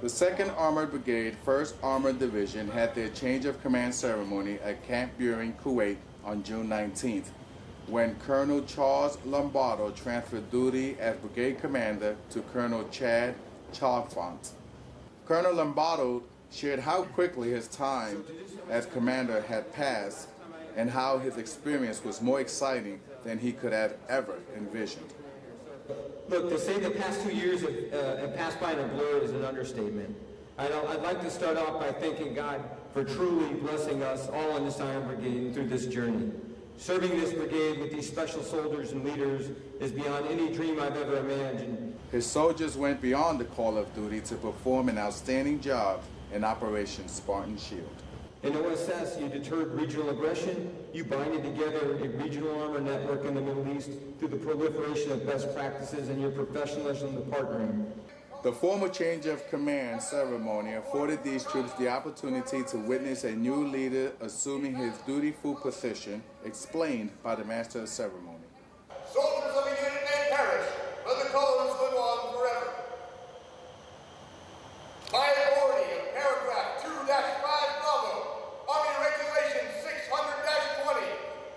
The 2nd Armored Brigade, 1st Armored Division had their change of command ceremony at Camp Buehring, Kuwait on June 19th, when Colonel Charles Lombardo transferred duty as brigade commander to Colonel Chad Chalfant. Colonel Lombardo shared how quickly his time as commander had passed and how his experience was more exciting than he could have ever envisioned. Look, to say the past two years have, uh, have passed by in a blur is an understatement. I'd, I'd like to start off by thanking God for truly blessing us all in this Iron Brigade through this journey. Serving this brigade with these special soldiers and leaders is beyond any dream I've ever imagined. His soldiers went beyond the call of duty to perform an outstanding job in Operation Spartan Shield. In OSS, you deterred regional aggression, you binded together a regional armor network in the Middle East through the proliferation of best practices and your professionalism in partnering. The formal change of command ceremony afforded these troops the opportunity to witness a new leader assuming his dutiful position, explained by the master of ceremony. Soldiers of a unit may perish, but the colors live on forever. By authority of paragraph 2-5 Bravo, Army Regulation 600-20,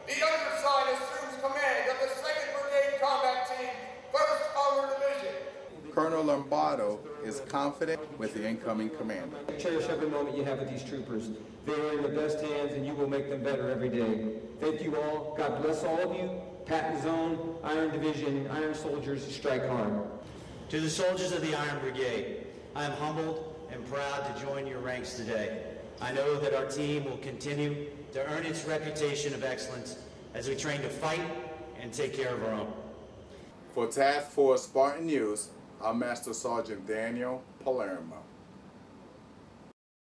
the undersigned assumes command of the 2nd Brigade Combat Team, 1st Armored Division. Colonel Lombardo is confident with the incoming commander. Cherish every moment you have with these troopers. They are in the best hands and you will make them better every day. Thank you all. God bless all of you. Patton Zone, Iron Division, Iron Soldiers, strike hard. To the soldiers of the Iron Brigade, I am humbled and proud to join your ranks today. I know that our team will continue to earn its reputation of excellence as we train to fight and take care of our own. For Task Force Spartan News, I'm Master Sergeant Daniel Palermo.